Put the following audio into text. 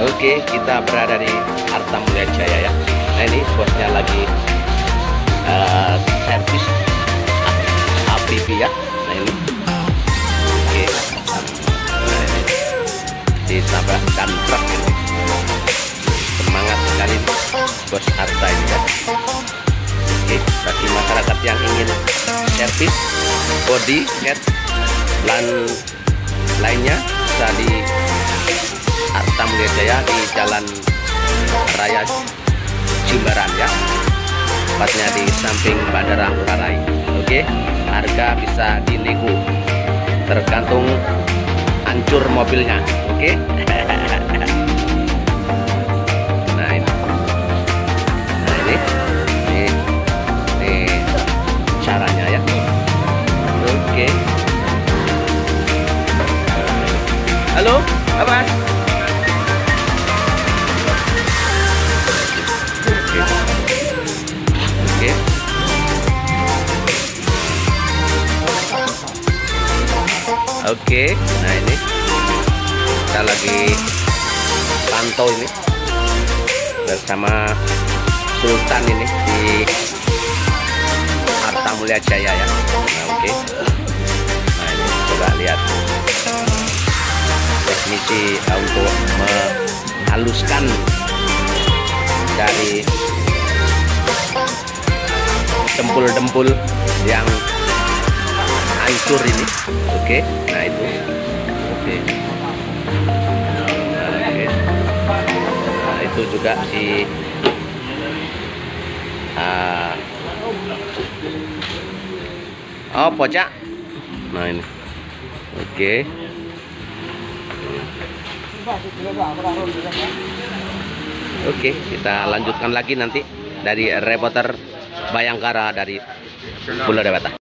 Oke, kita berada di Arta Mulia Jaya ya. Nah ini bosnya lagi uh, servis APP ya. Nah ini. Oke. Nah ini. Ditabrakkan truk ini. Semangat sekali bos Arta ini ya. Oke, bagi masyarakat yang ingin servis body, cat, dan lainnya bisa di Arta Mulia Jaya di Jalan Raya Jimbaran ya. Tepatnya di samping Bandara Manggarai oke harga bisa dinego tergantung hancur mobilnya. Oke halo apa Oke. Oke, nah ini kita lagi pantau ini bersama Sultan ini di Arta Mulia Jaya ya. Nah, oke. Nah teknisi untuk menghaluskan dari dempul-dempul yang hancur ini. Oke nah itu. Oke. Oke. Nah itu juga si uh, oh pocak. Nah ini. Oke Oke, kita lanjutkan lagi nanti dari reporter Bayangkara dari Pulau Dewata.